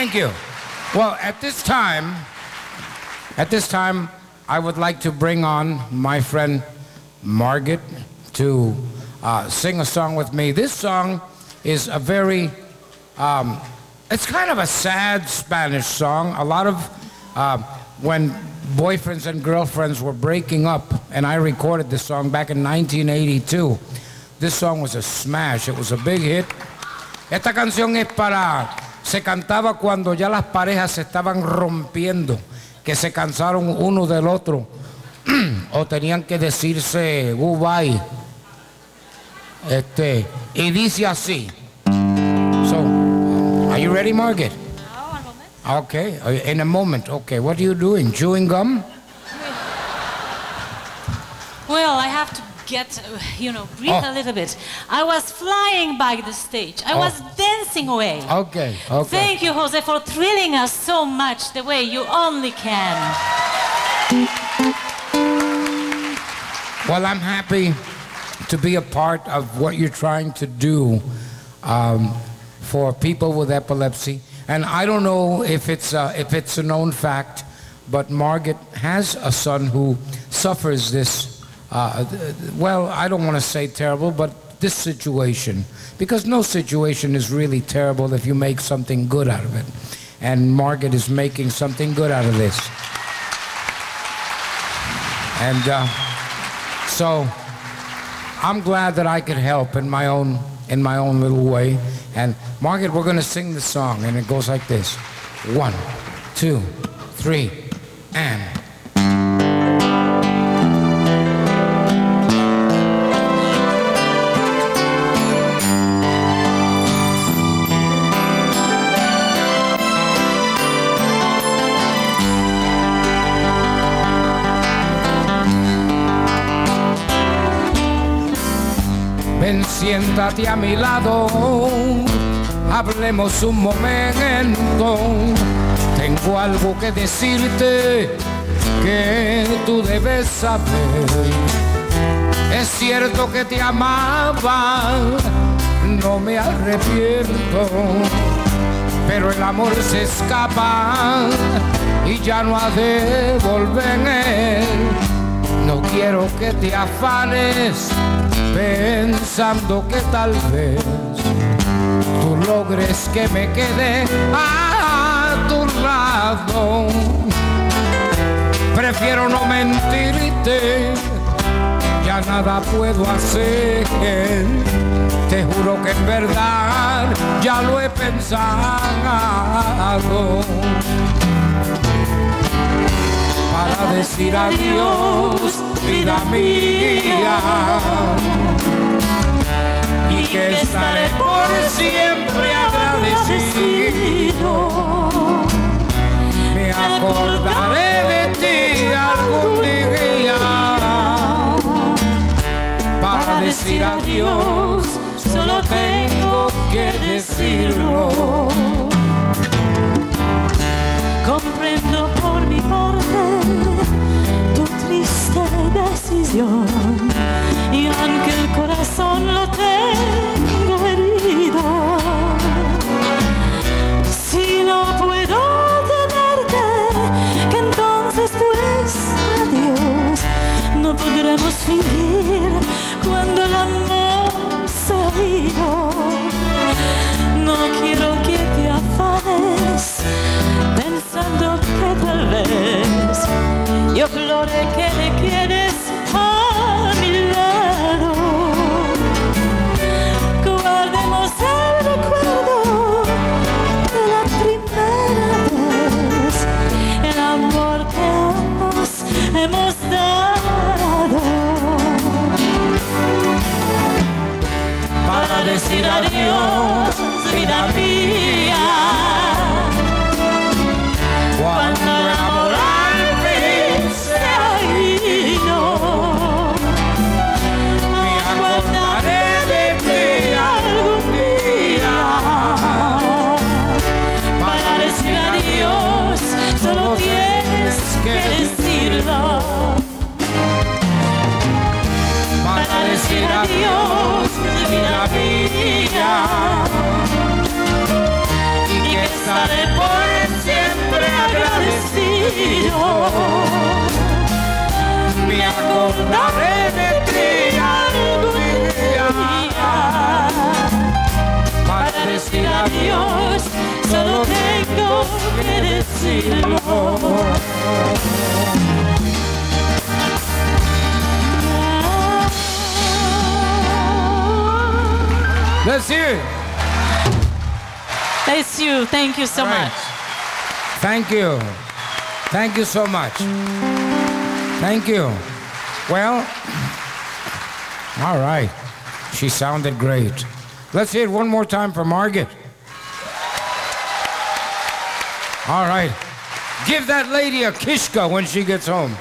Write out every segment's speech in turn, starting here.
Thank you. Well, at this time, at this time, I would like to bring on my friend Margaret to uh, sing a song with me. This song is a very, um, it's kind of a sad Spanish song. A lot of, uh, when boyfriends and girlfriends were breaking up, and I recorded this song back in 1982. This song was a smash. It was a big hit. Esta canción es para, se cantaba cuando ya las parejas se estaban rompiendo, que se cansaron uno del otro, o tenían que decirse goodbye. Este, y dice así. So, are you ready, Margaret? Okay, in a moment. Okay, what are you doing? Chewing gum? Well, I have to get, uh, you know, breathe oh. a little bit. I was flying by the stage. I oh. was dancing away. Okay, okay. Thank you, Jose, for thrilling us so much the way you only can. Well, I'm happy to be a part of what you're trying to do um, for people with epilepsy. And I don't know if it's, uh, if it's a known fact, but Margaret has a son who suffers this, uh, well, I don't want to say terrible, but this situation. Because no situation is really terrible if you make something good out of it. And Margaret is making something good out of this. And uh, so I'm glad that I could help in my own in my own little way. And Margaret, we're going to sing the song, and it goes like this one, two, three, and. Ven, siéntate a mi lado, hablemos un momento. Tengo algo que decirte que tú debes saber. Es cierto que te amaba, no me arrepiento, pero el amor se escapa y ya no ha de volver. No quiero que te afanes pensando que tal vez tú logres que me quede a tu lado. Prefiero no mentirte, ya nada puedo hacer. Te juro que en verdad ya lo he pensado para decir adiós, vida mía. Que estaré por siempre agradecido. Me acordaré de ti algún día. Para decir adiós, solo tengo que decirlo. Comprendo por mi parte triste decisión y aunque el corazón lo tengo herido, si no puedo tenerte, que entonces pues adiós, no podremos fingir cuando el amor se ha. No quiero yo flore que me quieres a mi lado. Guardemos el recuerdo de la primera vez, el amor que ambos hemos dado. Para decir adiós, y que estaré por siempre agradecido. Me acordaré de ti algún día para decir adiós. Solo tengo que decirlo. Let's hear it. That's you. Thank you so right. much. Thank you. Thank you so much. Thank you. Well, all right. She sounded great. Let's hear it one more time for Margaret. All right. Give that lady a kishka when she gets home.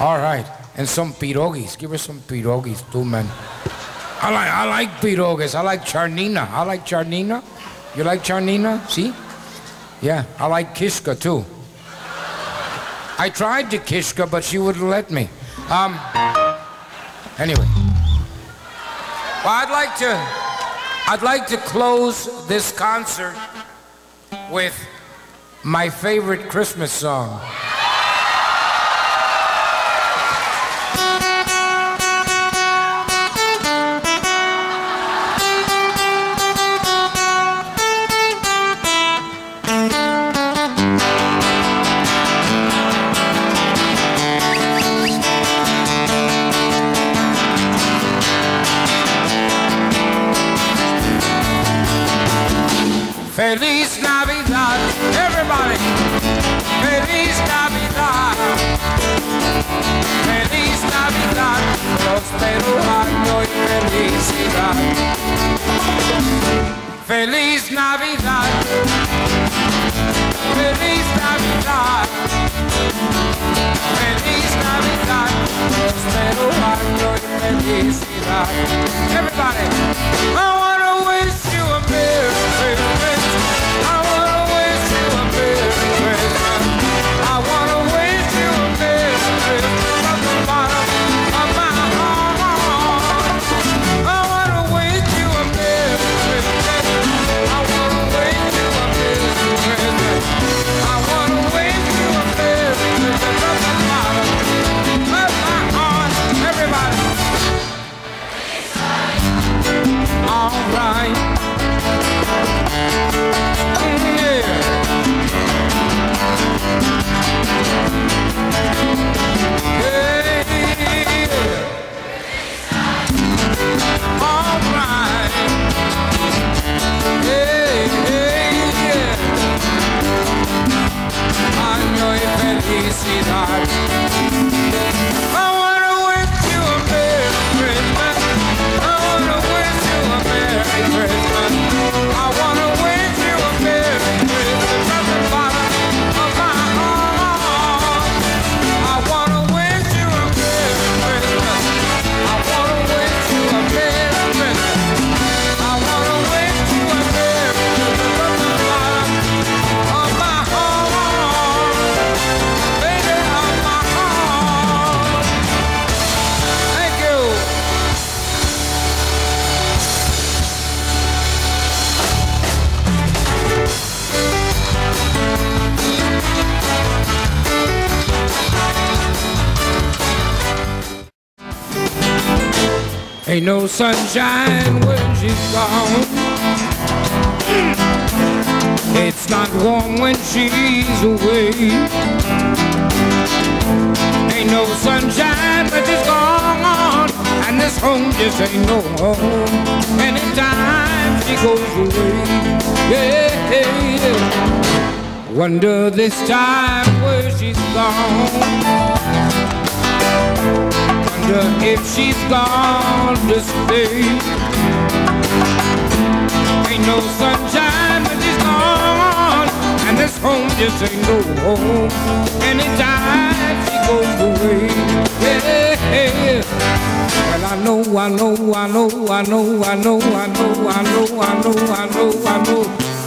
All right. And some pierogis. Give her some pierogis too, man. I like, I like pierogis. I like charnina. I like charnina. You like charnina? See? Yeah, I like Kishka too. I tried to Kishka, but she wouldn't let me. Um, anyway. Well, I'd like to, I'd like to close this concert with my favorite Christmas song. magic sweetheart Ain't no sunshine when she's gone. It's not warm when she's away. Ain't no sunshine when she's gone. And this home just ain't no home. Anytime she goes away. Yeah, yeah, yeah. Wonder this time where she's gone. Wonder if she's gone to stay. Ain't no sunshine when she's gone, and this home just ain't no home. Anytime she goes away, yeah. Well, I know, I know, I know, I know, I know, I know, I know, I know, I know, I know.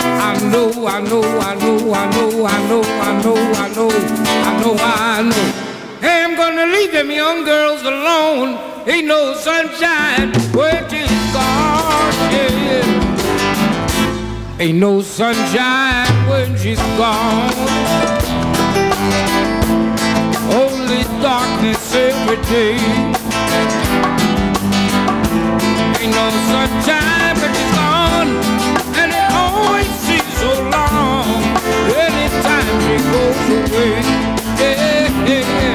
I know, I know, I know, I know, I know, I know, I know, I know, I know. Hey, I'm gonna leave them young girls alone. Ain't no sunshine where she's gone, yeah. Ain't no sunshine when she's gone. Only darkness every day. Ain't no sunshine, but it's gone, and it always seems so long. Anytime she goes away, yeah, yeah.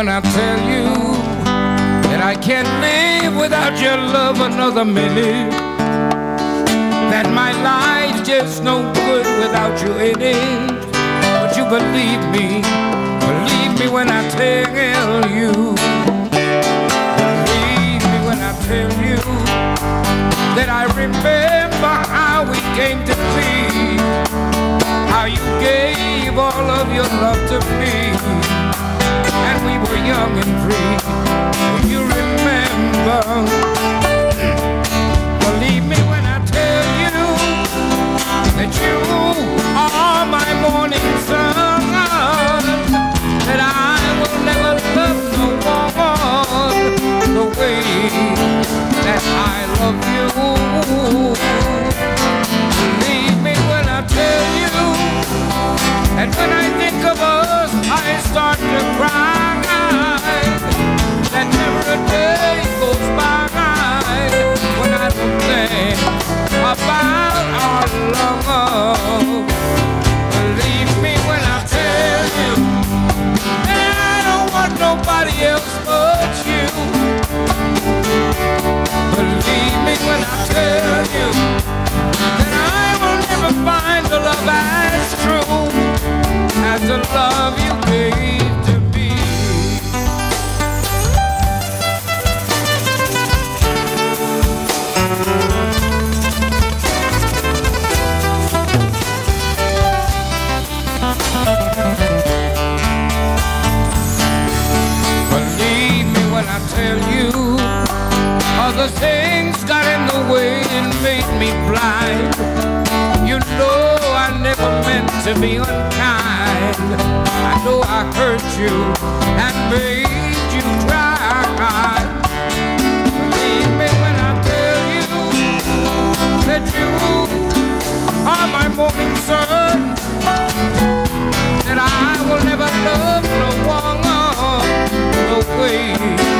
When I tell you that I can't live without your love another minute. That my life's just no good without you in it. But you believe me, believe me when I tell you. Believe me when I tell you that I remember how we came to be. How you gave all of your love to me were young and free. You remember? The love you gave to me. Believe me when I tell you things got in the way and made me blind. You know I never meant to be unkind. I know I hurt you and made you cry. Believe me when I tell you that you are my morning sun. That I will never love no one the way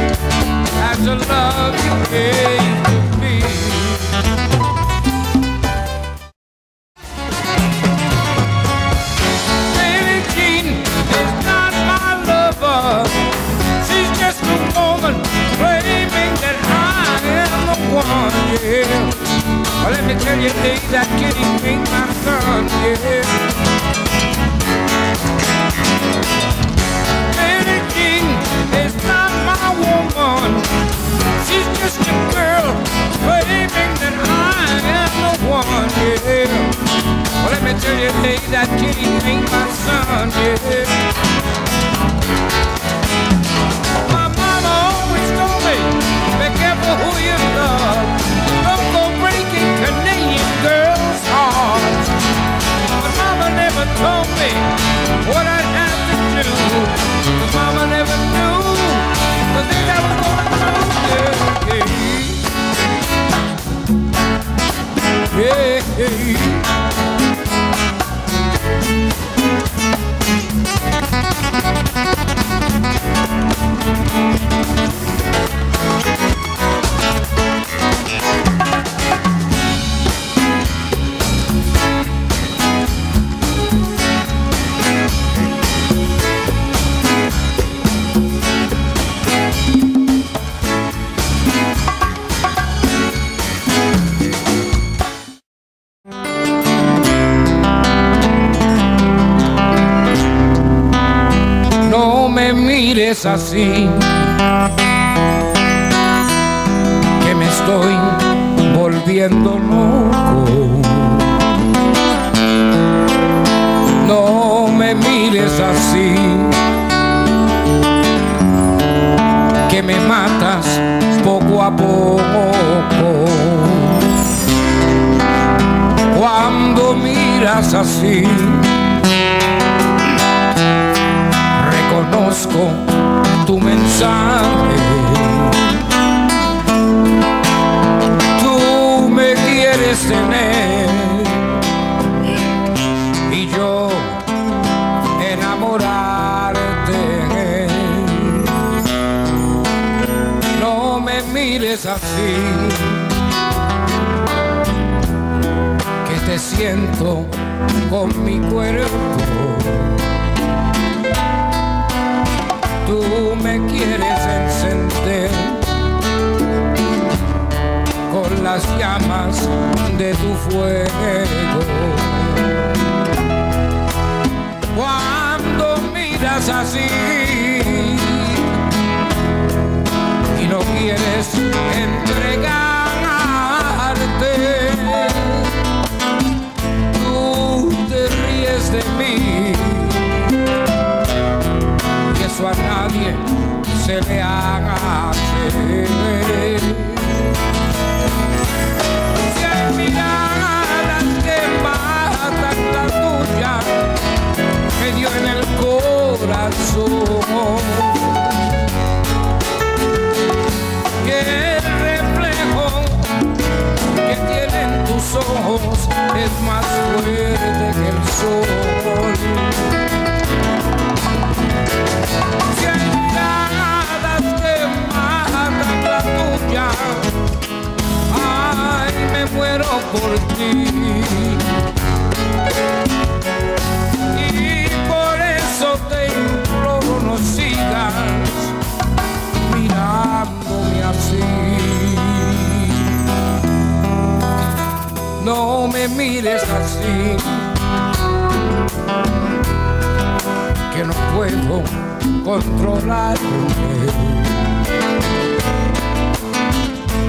to love you. Yeah, hey. Mires así, que me estoy volviendo loco. No me mires así, que me matas poco a poco. Cuando miras así, reconozco Tú me quieres tener y yo enamorarte. No me mires así, que te siento con mi cuerpo. Me quieres encender con las llamas de tu fuego. Cuando miras así y no quieres entregarte, se le hace. Si hay miradas que matan la tuya, me dio en el corazón. Que el reflejo que tienen tus ojos es más fuerte que el sol. Por ti. Y por eso te imploro no sigas mirándome así. No me mires así, que no puedo controlarme.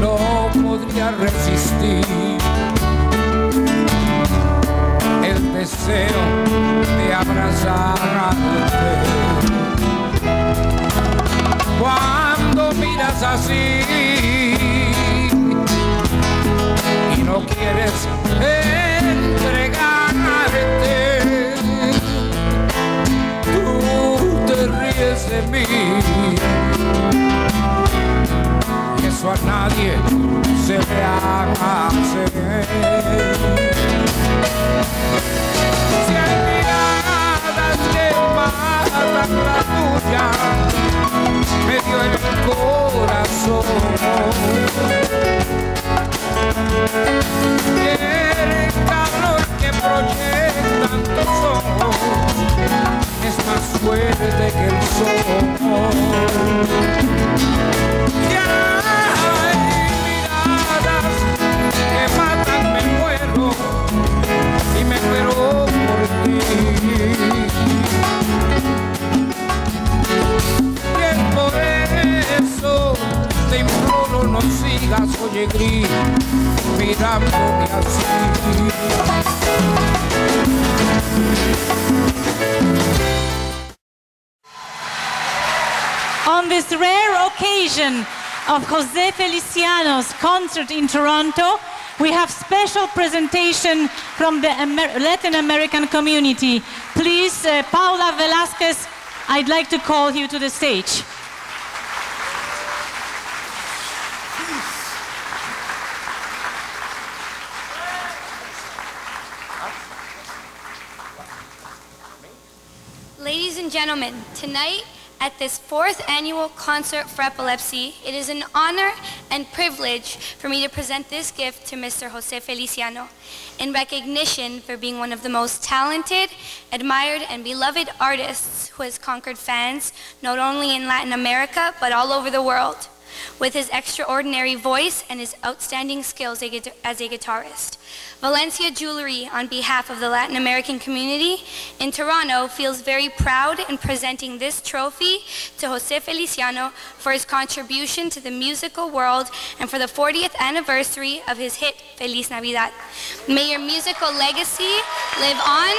No podría resistir deseo de abrazarte. Cuando miras así y no quieres entregarte, tú te ríes de mí. Y eso a nadie se le hace. Me dio el corazón. Y el calor que proyectan tus ojos es más fuerte que el sol. Concert in Toronto, we have special presentation from the Amer- Latin American community. Please, uh, Paula Velasquez, I'd like to call you to the stage. Ladies and gentlemen, tonight at this fourth annual concert for epilepsy, it is an honor and privilege for me to present this gift to Mr. Jose Feliciano in recognition for being one of the most talented, admired, and beloved artists who has conquered fans not only in Latin America but all over the world. With his extraordinary voice and his outstanding skills as a guitarist. Valencia Jewelry, on behalf of the Latin American community in Toronto, feels very proud in presenting this trophy to Jose Feliciano for his contribution to the musical world and for the 40th anniversary of his hit Feliz Navidad. May your musical legacy live on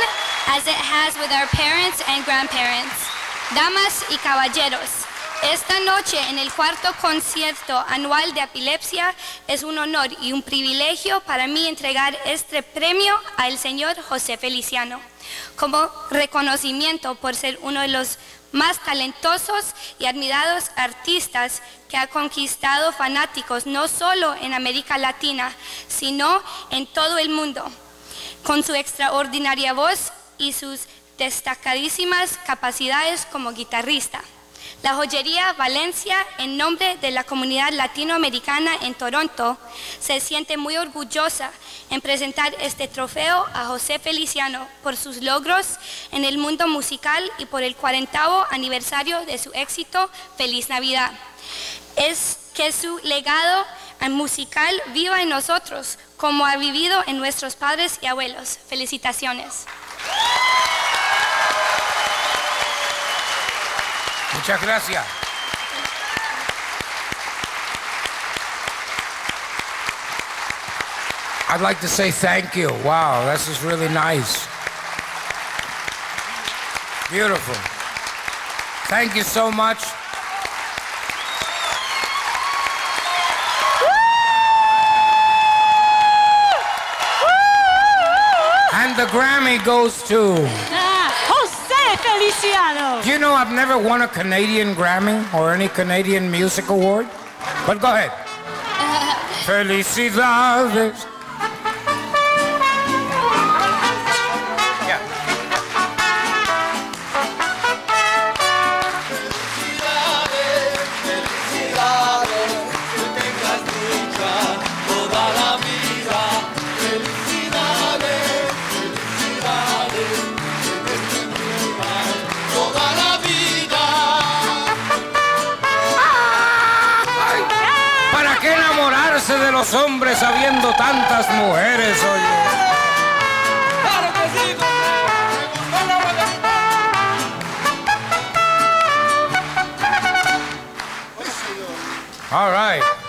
as it has with our parents and grandparents. Damas y caballeros, esta noche en el cuarto concierto anual de epilepsia es un honor y un privilegio para mí entregar este premio al señor José Feliciano como reconocimiento por ser uno de los más talentosos y admirados artistas que ha conquistado fanáticos no solo en América Latina, sino en todo el mundo. Con su extraordinaria voz y sus destacadísimas capacidades como guitarrista. La joyería Valencia, en nombre de la comunidad latinoamericana en Toronto, se siente muy orgullosa en presentar este trofeo a José Feliciano por sus logros en el mundo musical y por el 40 aniversario de su éxito Feliz Navidad. Es que su legado musical viva en nosotros, como ha vivido en nuestros padres y abuelos. Felicitaciones. Muchas gracias. I'd like to say thank you. Wow, this is really nice. Beautiful. Thank you so much. And the Grammy goes to. You know I've never won a Canadian Grammy or any Canadian music award? But go ahead. Felicidades. Hombres habiendo tantas mujeres, oye. All right.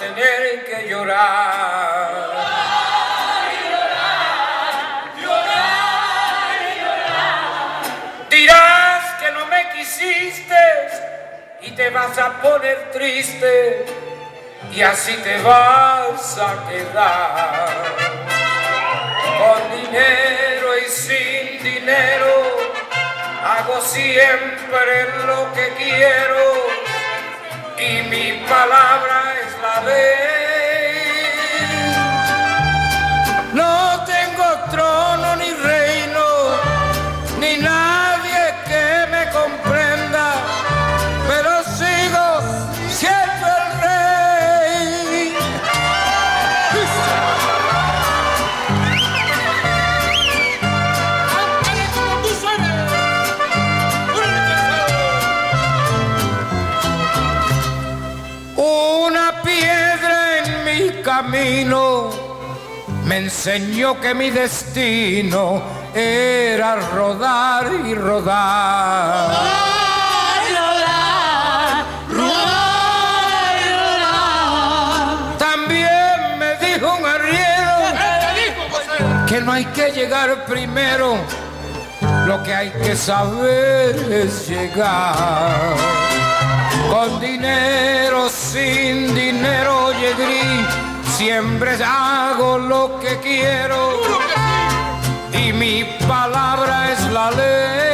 Tener que llorar. Llorar, llorar, llorar. Dirás que no me quisiste y te vas a poner triste y así te vas a quedar. Con dinero y sin dinero hago siempre lo que quiero y mi palabra Amém. Enseñó que mi destino era rodar y rodar. Rodar, rodar, rodar, También me dijo un arriero que no hay que llegar primero, lo que hay que saber es llegar. Con dinero, sin dinero, gris siempre hago lo que quiero y mi palabra es la ley.